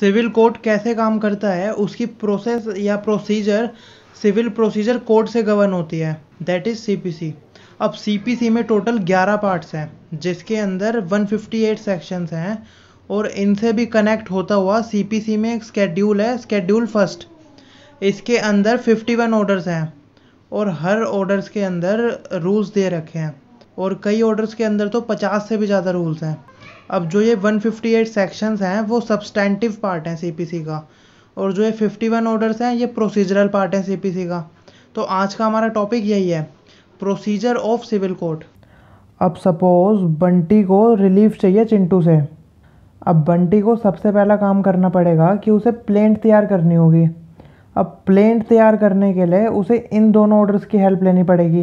Civil code कैसे काम करता है, उसकी प्रोसेस या प्रोसीजर, सिविल प्रोसीजर कोड से गवर्न होती है। दैट इज़ सीपीसी अब सीपीसी में टोटल 11 पार्ट्स हैं, जिसके अंदर 158 सेक्शंस हैं, और इनसे भी कनेक्ट होता हुआ सीपीसी में एक स्केड्यूल है स्केड्यूल फ़र्स्ट इसके अंदर 51 ऑर्डर्स हैं, और हर ऑर्डर्स के अंदर रूल्स दे रखे हैं, और कई ऑर्डर्स के अंदर तो 50 से भी ज़्यादा रूल्स हैं। अब जो ये 158 सेक्शंस हैं, वो सब्सटेंटिव पार्ट हैं सीपीसी का। और जो ये 51 ऑर्डर्स हैं, ये प्रोसीजरल पार्ट है सीपीसी का। तो आज का हमारा टॉपिक यही है प्रोसीजर ऑफ़ सिविल कोर्ट अब सपोज़ बंटी को रिलीफ चाहिए चिंटू से। अब बंटी को सबसे पहला काम करना पड़ेगा कि उसे प्लेंट तैयार करनी होगी। अब प्लेंट तैयार करने के लिए उसे इन दोनों ऑर्डर्स की हेल्प लेनी पड़ेगी।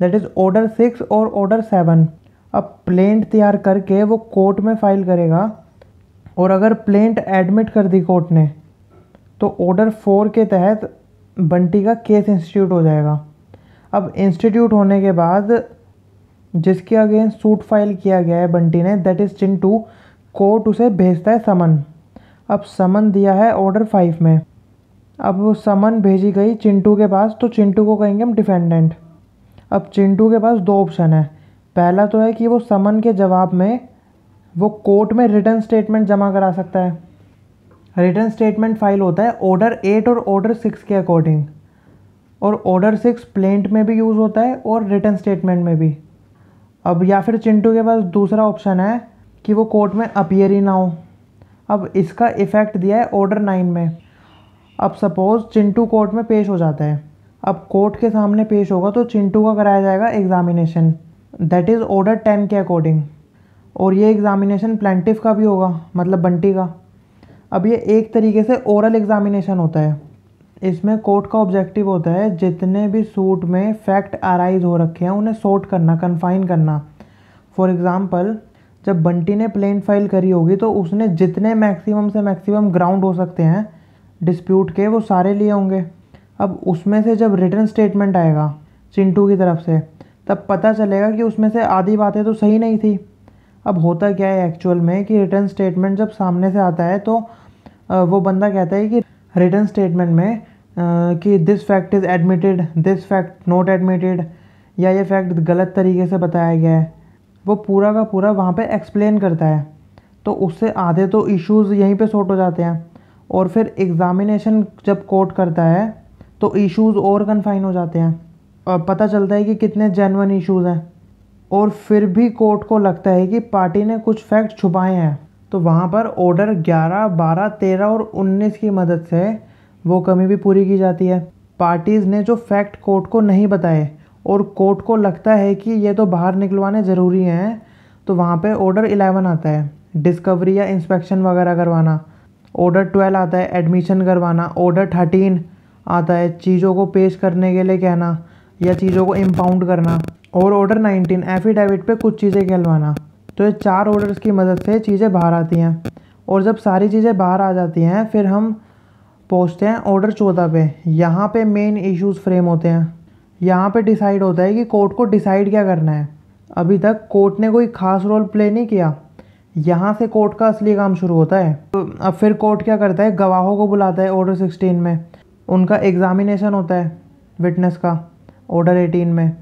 दैट इज़ ऑर्डर सिक्स और ऑर्डर सेवन अब प्लेंट तैयार करके वो कोर्ट में फ़ाइल करेगा। और अगर प्लेंट एडमिट कर दी कोर्ट ने तो ऑर्डर फोर के तहत बंटी का केस इंस्टीट्यूट हो जाएगा। अब इंस्टीट्यूट होने के बाद जिसके अगेंस्ट सूट फ़ाइल किया गया है बंटी ने दैट इज़ चिंटू कोर्ट उसे भेजता है समन। अब समन दिया है ऑर्डर फाइव में। अब वो समन भेजी गई चिंटू के पास तो चिंटू को कहेंगे हम डिफेंडेंट अब चिंटू के पास दो ऑप्शन है। पहला तो है कि वो समन के जवाब में, वो कोर्ट में रिटर्न स्टेटमेंट जमा करा सकता है। रिटर्न स्टेटमेंट फ़ाइल होता है ऑर्डर एट और ऑर्डर सिक्स के अकॉर्डिंग और ऑर्डर सिक्स प्लेंट में भी यूज़ होता है और रिटर्न स्टेटमेंट में भी। अब या फिर चिंटू के पास दूसरा ऑप्शन है कि वो कोर्ट में अपियर ही ना हो। अब इसका इफ़ेक्ट दिया है ऑर्डर नाइन में। अब सपोज़ चिंटू कोर्ट में पेश हो जाता है। अब कोर्ट के सामने पेश होगा तो चिंटू का कराया जाएगा examination that is order ten के अकॉर्डिंग और ये एग्ज़ामिनेशन प्लेंटिव का भी होगा मतलब बंटी का. अब ये एक तरीके से ओरल एग्ज़ामिनेशन होता है. इसमें कोर्ट का ऑब्जेक्टिव होता है, जितने भी सूट में फैक्ट अराइज हो रखे हैं, उन्हें सोर्ट करना कन्फाइन करना. फॉर एग्ज़ाम्पल जब बंटी ने प्लेन फ़ाइल करी होगी तो उसने जितने मैक्सिमम से मैक्सिमम ग्राउंड हो सकते हैं डिस्प्यूट के, वो सारे लिए होंगे. अब उसमें से जब रिटर्न स्टेटमेंट आएगा, चिंटू की तरफ़ से तब पता चलेगा कि उसमें से आधी बातें तो सही नहीं थी। अब होता क्या है एक्चुअल में कि रिटर्न स्टेटमेंट जब सामने से आता है तो वो बंदा कहता है कि रिटर्न स्टेटमेंट में कि this fact is admitted this fact not admitted या ये फैक्ट गलत तरीके से बताया गया है। वो पूरा का पूरा वहाँ पे एक्सप्लेन करता है। तो उससे आधे तो इश्यूज़ यहीं पे सॉर्ट हो जाते हैं। और फिर एग्ज़ामिनेशन जब कोर्ट करता है तो इश्यूज़ और कन्फाइन हो जाते हैं। पता चलता है कि कितने जेनवन इश्यूज़ हैं। और फिर भी कोर्ट को लगता है कि पार्टी ने कुछ फैक्ट छुपाए हैं। तो वहाँ पर ऑर्डर 11, 12, 13 और 19 की मदद से वो कमी भी पूरी की जाती है। पार्टीज़ ने जो फैक्ट कोर्ट को नहीं बताए और कोर्ट को लगता है कि ये तो बाहर निकलवाने ज़रूरी हैं तो वहाँ पे ऑर्डर 11 आता है। डिस्कवरी या इंस्पेक्शन वगैरह करवाना। ऑर्डर 12 आता है एडमिशन करवाना। ऑर्डर 13 आता है चीज़ों को पेश करने के लिए कहना। या चीज़ों को इम्पाउंड करना और ऑर्डर 19 एफिडेविट पे कुछ चीज़ें कहलवाना तो ये चार ऑर्डर्स की मदद से चीज़ें बाहर आती हैं। और जब सारी चीज़ें बाहर आ जाती हैं, फिर हम पहुँचते हैं ऑर्डर चौदह पे। यहाँ पे मेन इश्यूज़ फ्रेम होते हैं। यहाँ पे डिसाइड होता है कि कोर्ट को डिसाइड क्या करना है। अभी तक कोर्ट ने कोई ख़ास रोल प्ले नहीं किया। यहाँ से कोर्ट का असली काम शुरू होता है। तो अब फिर कोर्ट क्या करता है? गवाहों को बुलाता है ऑर्डर सिक्सटीन में। उनका एग्ज़ामिनेशन होता है विटनेस का। ऑर्डर एटीन में।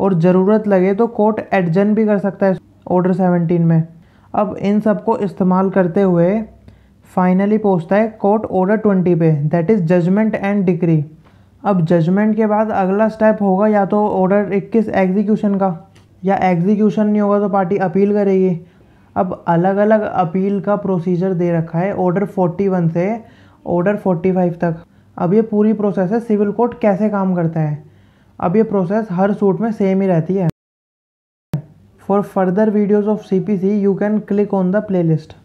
और ज़रूरत लगे तो कोर्ट एडजन भी कर सकता है ऑर्डर सेवनटीन में। अब इन सबको इस्तेमाल करते हुए फाइनली पहुँचता है कोर्ट ऑर्डर ट्वेंटी पे that is judgement and decree अब जजमेंट के बाद अगला स्टेप होगा या तो ऑर्डर इक्कीस एग्जीक्यूशन का, या एग्जीक्यूशन नहीं होगा तो पार्टी अपील करेगी। अब अलग अलग अपील का प्रोसीजर दे रखा है ऑर्डर 41 से ऑर्डर 45 तक। अब ये पूरी प्रोसेस है सिविल कोर्ट कैसे काम करता है? अब ये प्रोसेस हर सूट में सेम ही रहती है। For further videos of C P C you can click on the playlist